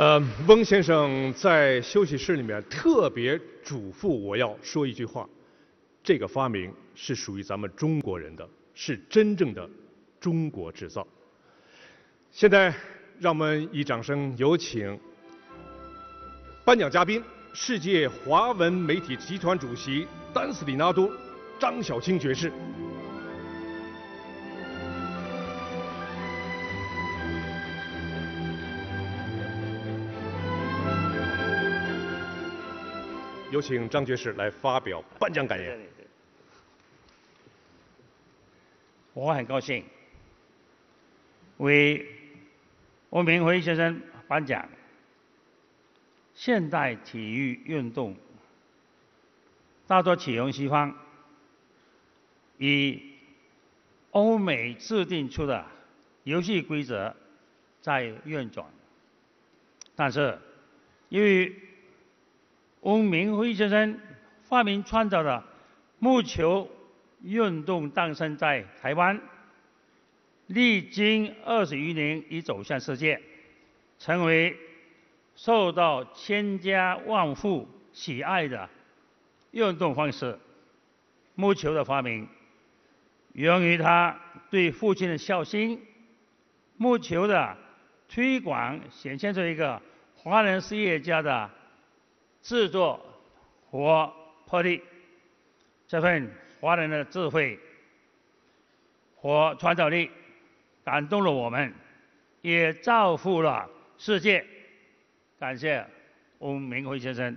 呃，翁先生在休息室里面特别嘱咐我要说一句话：这个发明是属于咱们中国人的，是真正的中国制造。现在，让我们以掌声有请颁奖嘉宾——世界华文媒体集团主席丹斯里纳多张小青爵士。有请张爵士来发表颁奖感言。我很高兴为翁明辉先生颁奖。现代体育运动大多启用西方，以欧美制定出的游戏规则在运转，但是由于翁明辉先生发明创造的木球运动诞生在台湾，历经二十余年已走向世界，成为受到千家万户喜爱的运动方式。木球的发明源于他对父亲的孝心。木球的推广显现出一个华人实业家的。制作和魄力，这份华人的智慧和创造力感动了我们，也造福了世界。感谢翁明辉先生。